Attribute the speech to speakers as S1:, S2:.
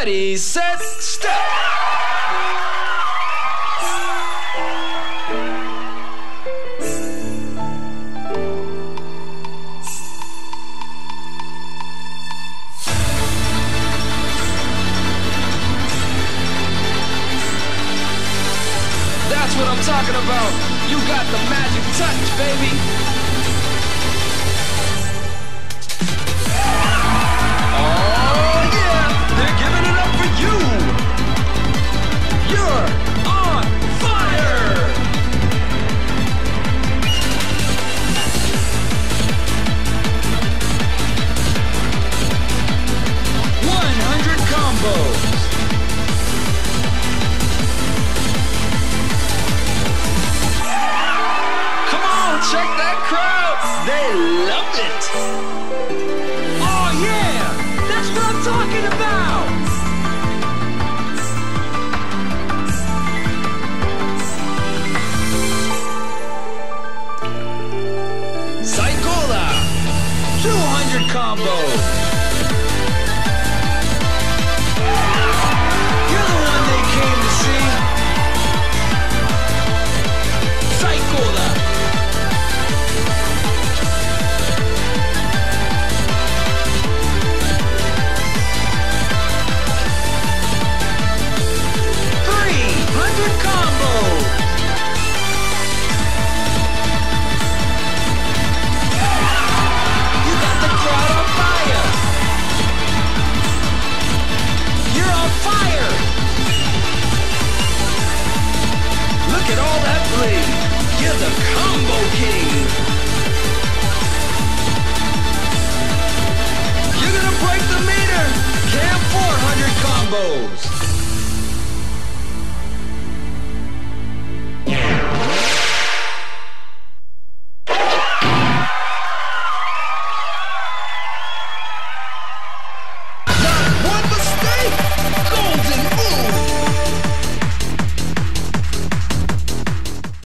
S1: Ready, set, step. That's what I'm talking about. You got the magic touch, baby. They loved it. Oh, yeah. That's what I'm talking about. Psychola. 200 combos. The combo king. You're gonna break the meter. Cam 400 combos.